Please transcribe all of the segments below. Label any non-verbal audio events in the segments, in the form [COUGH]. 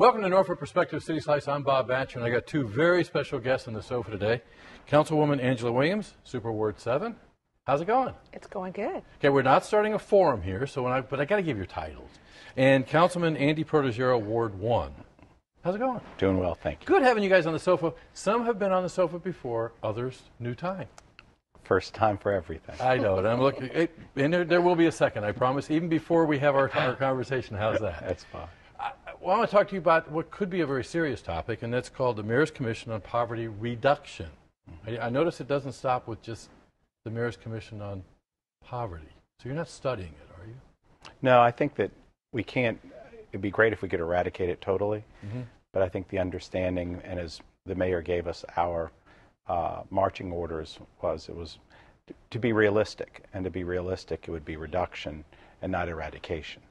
Welcome to Norfolk Perspective City Slice. I'm Bob Batcher, and I got two very special guests on the sofa today. Councilwoman Angelia Williams, Super Ward 7. How's it going? It's going good. Okay, we're not starting a forum here, so when I, but I got to give your titles. And Councilman Andy Protogyrou, Ward 1. How's it going? Doing well, thank you. Good having you guys on the sofa. Some have been on the sofa before, others, new time. First time for everything. I know it. I'm looking, it, and there, there will be a second, I promise, even before we have our, our conversation. How's that? [LAUGHS] That's fine. Well, I want to talk to you about what could be a very serious topic, and that's called the Mayor's Commission on Poverty Reduction. I, I notice it doesn't stop with just the Mayor's Commission on Poverty. So you're not studying it, are you? No, I think that we can't. It'd be great if we could eradicate it totally, but I think the understanding, and as the mayor gave us our uh, marching orders, was it was t- to be realistic, and to be realistic, it would be reduction and not eradication.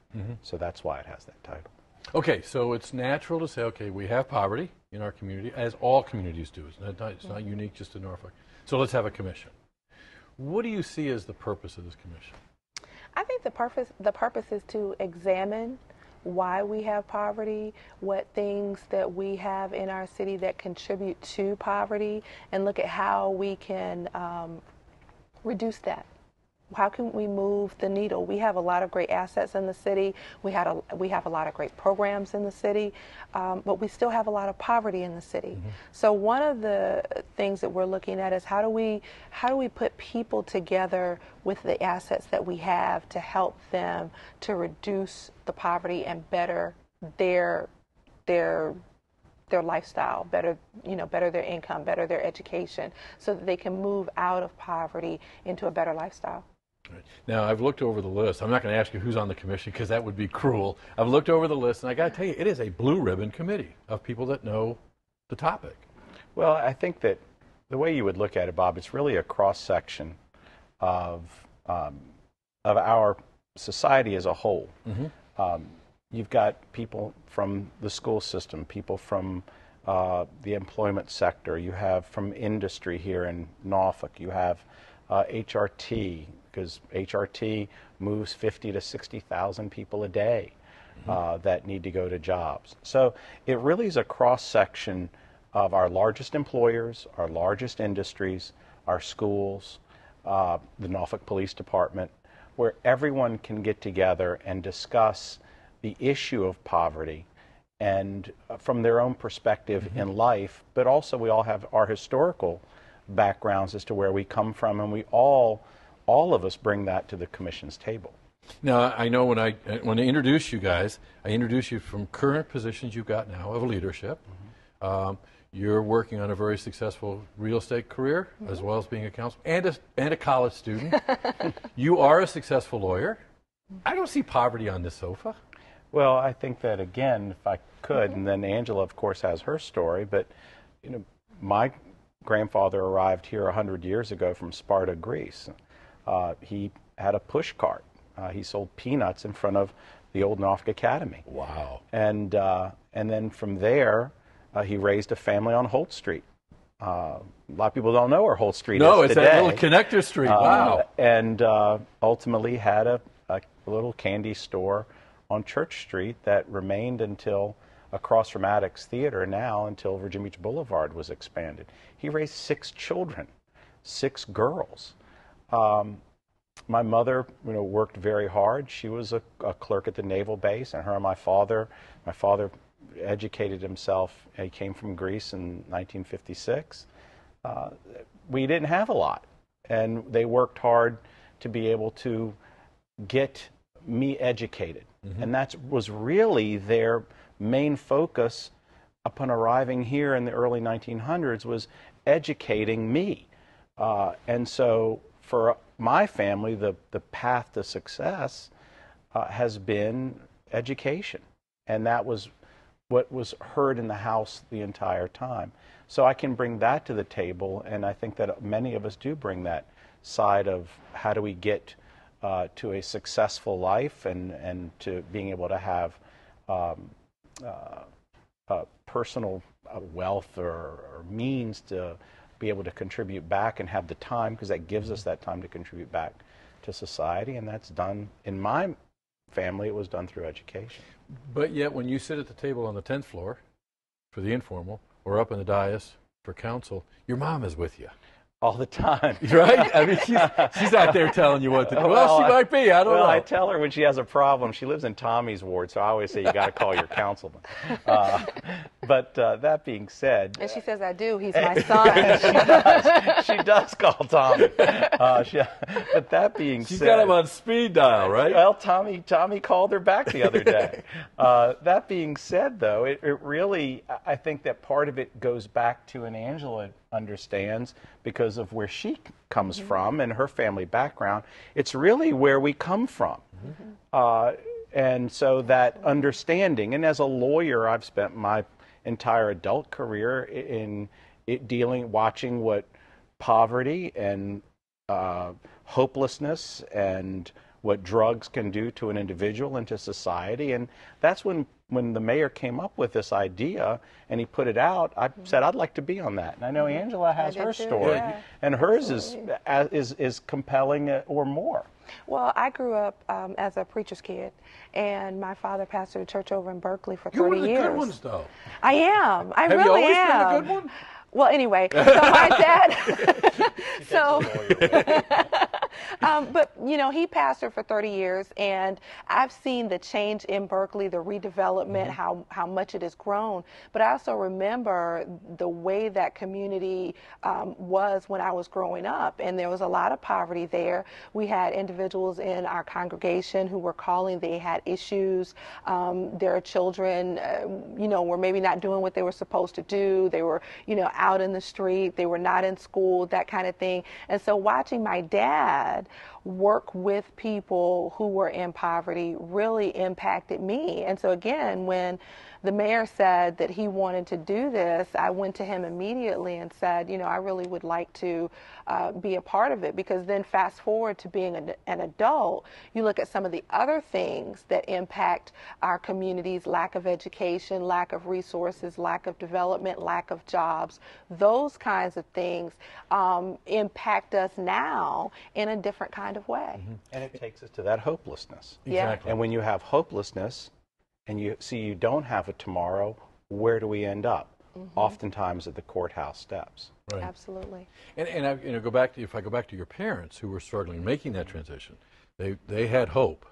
So that's why it has that title. Okay, so it's natural to say, okay, we have poverty in our community, as all communities do. It's not, it's not unique just to Norfolk. So let's have a commission. What do you see as the purpose of this commission? I think the purpose the purpose is to examine why we have poverty, what things that we have in our city that contribute to poverty, and look at how we can um, reduce that. How can we move the needle? We have a lot of great assets in the city. We had a we have a lot of great programs in the city, um, but we still have a lot of poverty in the city. So one of the things that we're looking at is how do we how do we put people together with the assets that we have to help them to reduce the poverty and better their their their lifestyle, better you know, better their income, better their education, so that they can move out of poverty into a better lifestyle. Right. Now, I've looked over the list. I'm not going to ask you who's on the commission because that would be cruel. I've looked over the list, and I got to tell you, it is a blue ribbon committee of people that know the topic. Well, I think that the way you would look at it, Bob, it's really a cross section of um, of our society as a whole. Um, you've got people from the school system, people from uh, the employment sector. You have from industry here in Norfolk. You have uh, HRT because HRT moves 50 to 60,000 people a day uh, that need to go to jobs. So it really is a cross section of our largest employers, our largest industries, our schools, uh, the Norfolk Police Department, where everyone can get together and discuss the issue of poverty and uh, from their own perspective in life, but also we all have our historical backgrounds as to where we come from, and we all, all of us bring that to the commission's table. Now, I know when I when I introduce you guys, I introduce you from current positions you've got now of leadership. Mm-hmm. Um, you're working on a very successful real estate career, mm-hmm. as well as being a council and a, and a college student. [LAUGHS] you are a successful lawyer. Mm-hmm. I don't see poverty on this sofa. Well, I think that again, if I could, and then Angelia, of course, has her story. But you know, my grandfather arrived here hundred years ago from Sparta, Greece. Uh, he had a push cart. Uh, he sold peanuts in front of the old Norfolk Academy, Wow. and uh, and then from there, uh, he raised a family on Holt Street. Uh, a lot of people don't know where Holt Street No, is No, it's today. that little connector street. Uh, wow. And uh, ultimately had a, a little candy store on Church Street that remained until across from Attucks Theater now until Virginia Beach Boulevard was expanded. He raised six children, six girls. Um, my mother, you know, worked very hard. She was a, a clerk at the naval base, and her and my father. My father educated himself. He came from Greece in 1956. Uh, we didn't have a lot, and they worked hard to be able to get me educated, and that was really their main focus upon arriving here in the early 1900s was educating me. Uh, and so for my family, the, the path to success uh, has been education. And that was what was heard in the house the entire time. So I can bring that to the table, and I think that many of us do bring that side of how do we get uh, to a successful life and, and to being able to have um, uh, uh, personal uh, wealth or, or means to be able to contribute back and have the time because that gives us that time to contribute back to society and that's done in my family, it was done through education. But yet, when you sit at the table on the 10th floor for the informal or up in the dais for council, your mom is with you. All the time. [LAUGHS] Right? I mean, she's, [LAUGHS] she's out there telling you what to do. Well, Well, she I- might be. I don't well, know. I tell her when she has a problem. She lives in Tommy's ward, so I always say you got to call your councilman. [LAUGHS] Uh, but uh, that being said, And she says, I do. He's my son. she does. She does call Tommy. Uh, she, but that being she's said, got him on speed dial, right? Well, Tommy, Tommy called her back the other day. uh, that being said, though, it, it really, I- I think that part of it goes back to, an Angelia understands because of where she comes from and her family background. It's really where we come from. Uh, and so that understanding, and as a lawyer, I've spent my entire adult career in it dealing, watching what poverty and uh, hopelessness and what drugs can do to an individual and to society. And that's when, when the mayor came up with this idea and he put it out, I said, I'd like to be on that. And I know Angelia has her too, story, yeah. and hers is, is, is compelling uh, or more. Well, I grew up um, as a preacher's kid, and my father pastored a church over in Berkley for 30 You're one of the years. good ones, though. I am. I Have you really always been am. a good one? Well, anyway, so my dad. [LAUGHS] [LAUGHS] so, [LAUGHS] [LAUGHS] um, but you know, he pastored for 30 years, and I've seen the change in Berkley, the redevelopment, how how much it has grown. But I also remember the way that community um, was when I was growing up, and there was a lot of poverty there. We had individuals in our congregation who were calling; they had issues. Um, their children, uh, you know, were maybe not doing what they were supposed to do. They were, you know, out in the street. They were not in school, that kind of thing. And so, watching my dad work with people who were in poverty really impacted me. And so, again, when the mayor said that he wanted to do this, I went to him immediately and said, you know, I really would like to uh, be a part of it because then fast forward to being an, an adult, you look at some of the other things that impact our communities lack of education, lack of resources, lack of development, lack of jobs. Those kinds of things um, impact us now in a different kind of way. Mm-hmm. And it takes us to that hopelessness. Yeah. Exactly. And when you have hopelessness and you see you don't have a tomorrow, where do we end up? Mm-hmm. Oftentimes at the courthouse steps. Right. Absolutely. And, and I, you know, go back to if I go back to your parents who were struggling making that transition, they they had hope,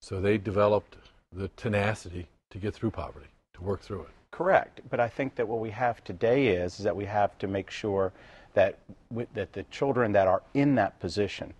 so they developed the tenacity to get through poverty, to work through it. Correct. But I think that what we have today is, is that we have to make sure that that the children that are in that position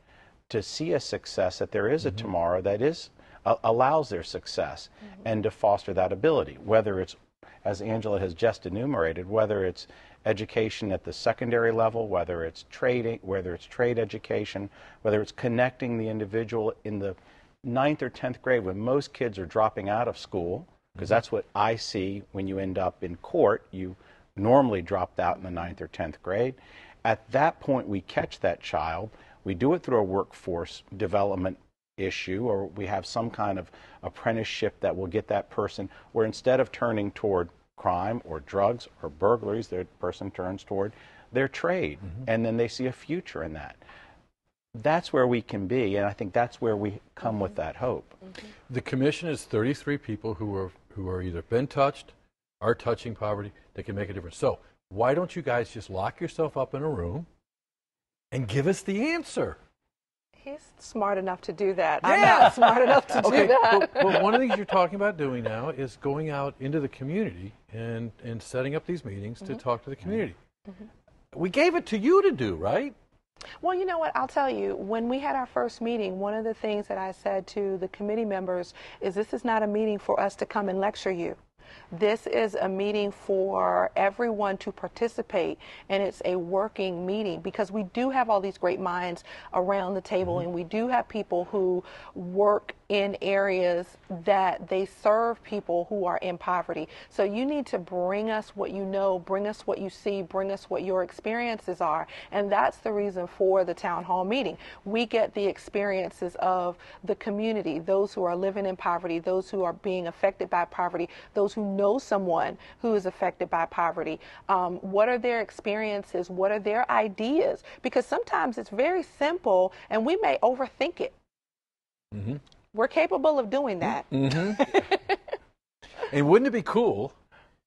to see a success, that there is a tomorrow that is uh, allows their success, and to foster that ability, whether it's as Angelia has just enumerated, whether it's education at the secondary level, whether it's trading, whether it's trade education, whether it's connecting the individual in the ninth or tenth grade when most kids are dropping out of school, because that's what I see when you end up in court. You normally dropped out in the ninth or tenth grade. At that point, we catch that child. We do it through a workforce development issue, or we have some kind of apprenticeship that will get that person, where instead of turning toward crime or drugs or burglaries, the person turns toward their trade, mm-hmm. and then they see a future in that. That's where we can be, and I think that's where we come with mm-hmm. that hope. Mm-hmm. The commission is 33 people who are who are either been touched, are touching poverty. They can make a difference. So why don't you guys just lock yourself up in a room and give us the answer? He's smart enough to do that. I'm Yeah. not smart enough to [LAUGHS] Okay, do that. but, but one of the things you're talking about doing now is going out into the community and, and setting up these meetings to mm-hmm. talk to the community. Mm-hmm. Mm-hmm. We gave it to you to do, right? Well, you know what? I'll tell you. When we had our first meeting, one of the things that I said to the committee members is this is not a meeting for us to come and lecture you. This is a meeting for everyone to participate, and it's a working meeting because we do have all these great minds around the table, mm-hmm. and we do have people who work in areas that they serve people who are in poverty. So you need to bring us what you know, bring us what you see, bring us what your experiences are. And that's the reason for the town hall meeting. We get the experiences of the community, those who are living in poverty, those who are being affected by poverty, those who know someone who is affected by poverty. Um, what are their experiences? What are their ideas? Because sometimes it's very simple and we may overthink it. We're capable of doing that. [LAUGHS] And wouldn't it be cool?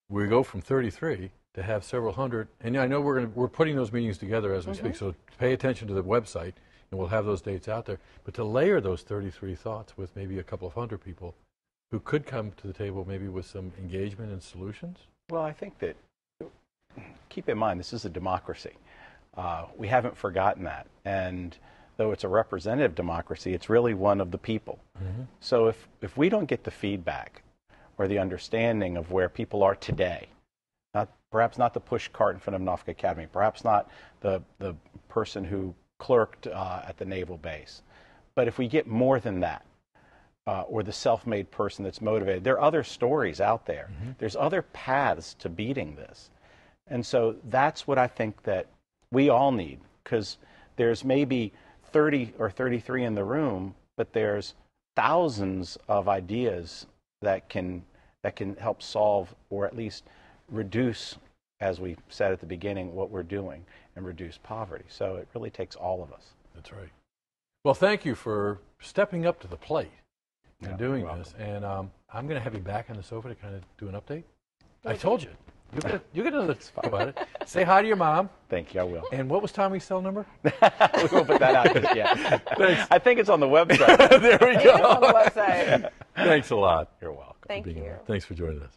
We go from 33 to have several hundred, and I know we're going to, we're putting those meetings together as we speak. So pay attention to the website, and we'll have those dates out there. But to layer those 33 thoughts with maybe a couple of hundred people, who could come to the table maybe with some engagement and solutions. Well, I think that keep in mind this is a democracy. Uh, we haven't forgotten that, and though it's a representative democracy, it's really one of the people. So if if we don't get the feedback or the understanding of where people are today, not perhaps not the push cart in front of Norfolk Academy, perhaps not the the person who clerked uh, at the naval base, but if we get more than that, uh, or the self-made person that's motivated. There are other stories out there. There's other paths to beating this, and so that's what I think that we all need because there's maybe 30 or 33 in the room, but there's thousands of ideas that can that can help solve or at least reduce, as we said at the beginning, what we're doing and reduce poverty. So it really takes all of us. That's right. Well, thank you for stepping up to the plate and Yeah, doing this. And um, I'm going to have you back on the sofa to kind of do an update. I told you. You get, you get another talk about it. Say hi to your mom. Thank you. I will. And what was Tommy's cell number? [LAUGHS] we won't put that out just yet. I think it's on the website. [LAUGHS] there we It is on the go. website. Thanks a lot. You're welcome. Thank you. on. Thanks for joining us.